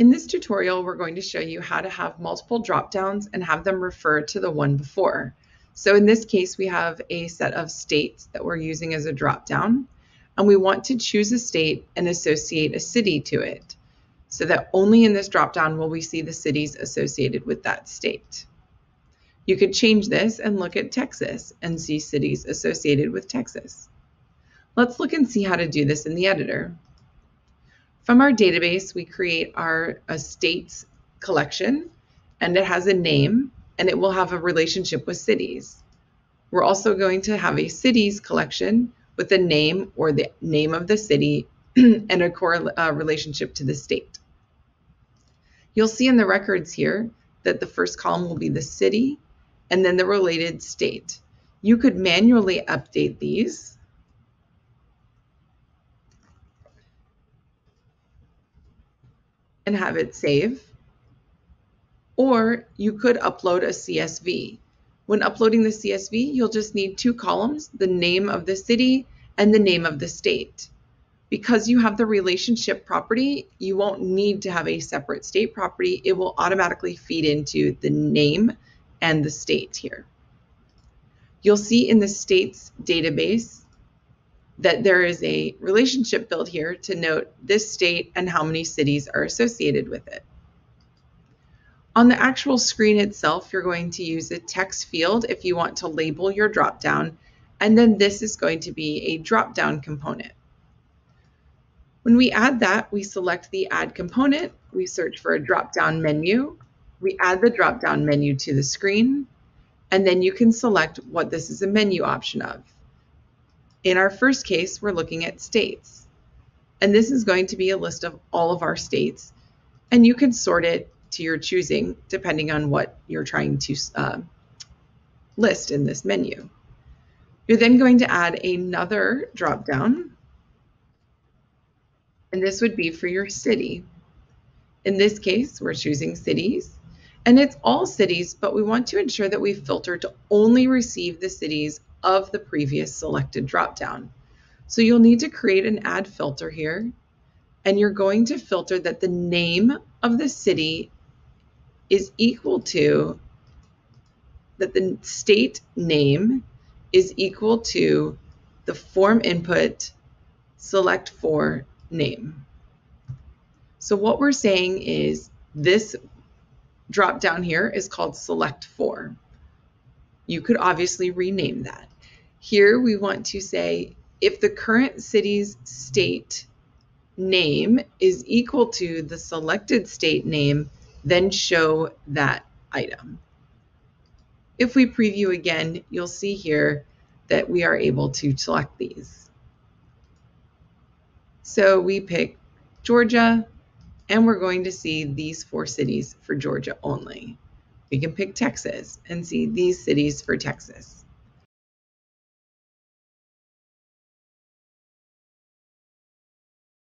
In this tutorial, we're going to show you how to have multiple drop-downs and have them refer to the one before. So in this case, we have a set of states that we're using as a drop-down, and we want to choose a state and associate a city to it, so that only in this drop-down will we see the cities associated with that state. You could change this and look at Texas and see cities associated with Texas. Let's look and see how to do this in the editor. From our database, we create our states collection, and it has a name, and it will have a relationship with cities. We're also going to have a cities collection with a name or the name of the city and a core uh, relationship to the state. You'll see in the records here that the first column will be the city and then the related state. You could manually update these and have it save. Or you could upload a CSV. When uploading the CSV, you'll just need two columns, the name of the city and the name of the state. Because you have the relationship property, you won't need to have a separate state property. It will automatically feed into the name and the state here. You'll see in the states database that there is a relationship built here to note this state and how many cities are associated with it. On the actual screen itself, you're going to use a text field if you want to label your dropdown, and then this is going to be a dropdown component. When we add that, we select the Add Component, we search for a drop-down menu, we add the drop-down menu to the screen, and then you can select what this is a menu option of. In our first case, we're looking at states. And this is going to be a list of all of our states, and you can sort it to your choosing depending on what you're trying to uh, list in this menu. You're then going to add another drop-down, and this would be for your city. In this case, we're choosing cities, and it's all cities, but we want to ensure that we filter to only receive the cities of the previous selected dropdown. So you'll need to create an add filter here, and you're going to filter that the name of the city is equal to, that the state name is equal to the form input select for name. So what we're saying is this drop down here is called select for. You could obviously rename that. Here we want to say if the current city's state name is equal to the selected state name, then show that item. If we preview again, you'll see here that we are able to select these. So we pick Georgia, and we're going to see these four cities for Georgia only. We can pick Texas and see these cities for Texas.